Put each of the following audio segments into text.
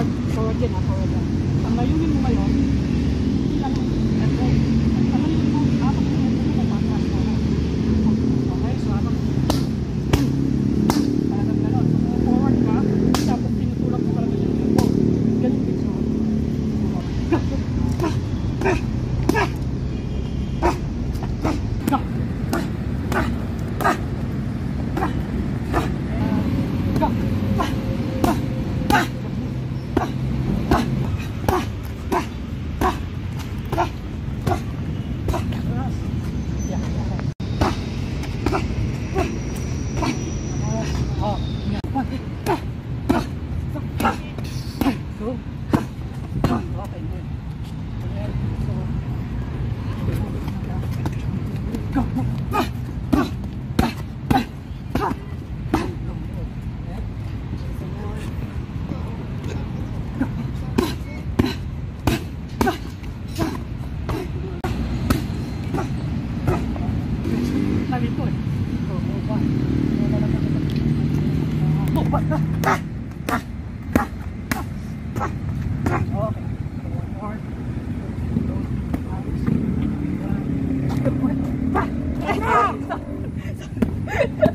forward, forward yan ah, ha, forward yan. Ang layunin mo ngayon, Ha ha ha!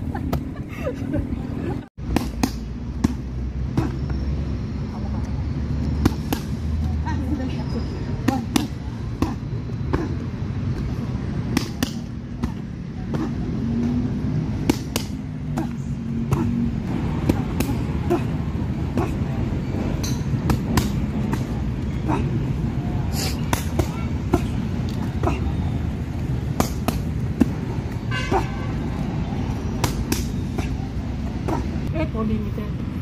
对对。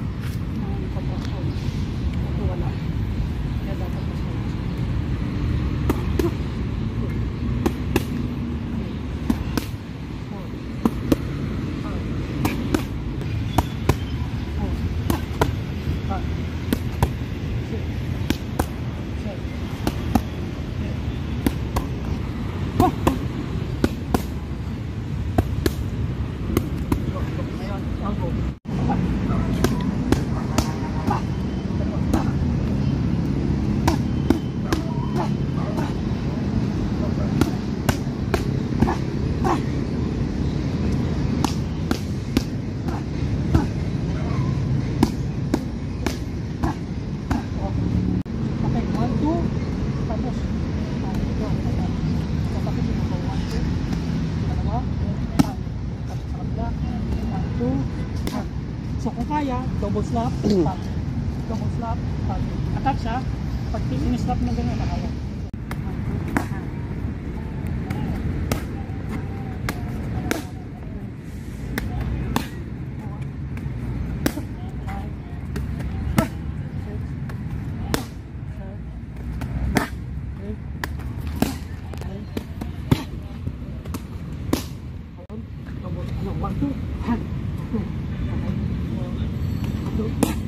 So kung kaya, double slap, tap. double slap, tap. Attack siya, pag in-slap mo ganun, nakaya. Double, ano, one, two. Thank you.